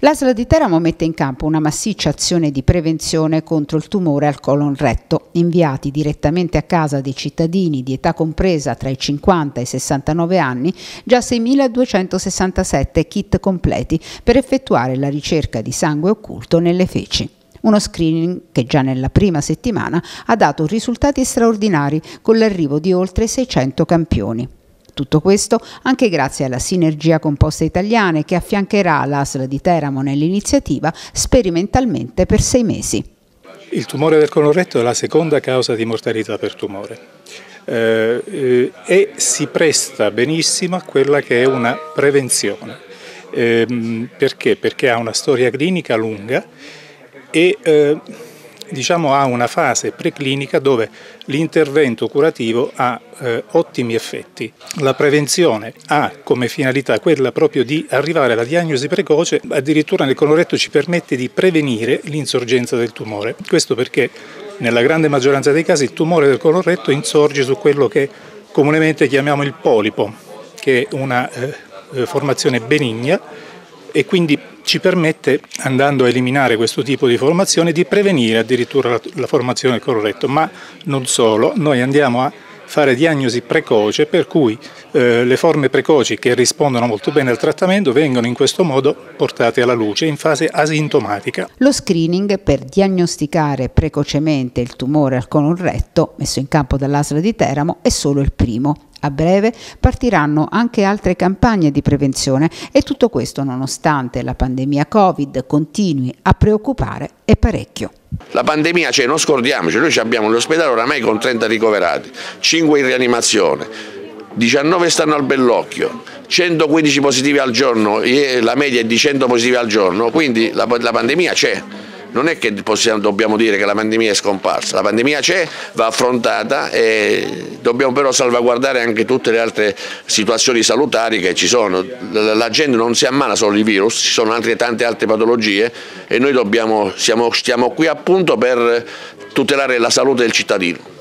L'ASL di Teramo mette in campo una massiccia azione di prevenzione contro il tumore al colon retto, inviati direttamente a casa dei cittadini di età compresa tra i 50 e i 69 anni, già 6.267 kit completi per effettuare la ricerca di sangue occulto nelle feci. Uno screening che già nella prima settimana ha dato risultati straordinari con l'arrivo di oltre 600 campioni. Tutto questo anche grazie alla sinergia composta italiane che affiancherà l'ASL di Teramo nell'iniziativa sperimentalmente per sei mesi. Il tumore del colon retto è la seconda causa di mortalità per tumore eh, eh, e si presta benissimo a quella che è una prevenzione. Eh, perché? Perché ha una storia clinica lunga e eh, diciamo, ha una fase preclinica dove l'intervento curativo ha eh, ottimi effetti. La prevenzione ha come finalità quella proprio di arrivare alla diagnosi precoce, addirittura nel coloretto ci permette di prevenire l'insorgenza del tumore. Questo perché nella grande maggioranza dei casi il tumore del coloretto insorge su quello che comunemente chiamiamo il polipo, che è una eh, eh formazione benigna e quindi ci permette, andando a eliminare questo tipo di formazione, di prevenire addirittura la, la formazione del coloretto, ma non solo, noi andiamo a fare diagnosi precoce per cui eh, le forme precoci che rispondono molto bene al trattamento vengono in questo modo portate alla luce in fase asintomatica. Lo screening per diagnosticare precocemente il tumore al colon retto messo in campo dall'ASL di Teramo è solo il primo. A breve partiranno anche altre campagne di prevenzione e tutto questo nonostante la pandemia Covid continui a preoccupare e parecchio. La pandemia c'è, non scordiamoci, noi abbiamo l'ospedale oramai con 30 ricoverati, 5 in rianimazione, 19 stanno al bellocchio, 115 positivi al giorno, la media è di 100 positivi al giorno, quindi la, la pandemia c'è non è che possiamo, dobbiamo dire che la pandemia è scomparsa, la pandemia c'è, va affrontata e dobbiamo però salvaguardare anche tutte le altre situazioni salutari che ci sono. La gente non si ammala solo di virus, ci sono altre, tante altre patologie e noi dobbiamo, siamo, stiamo qui appunto per tutelare la salute del cittadino.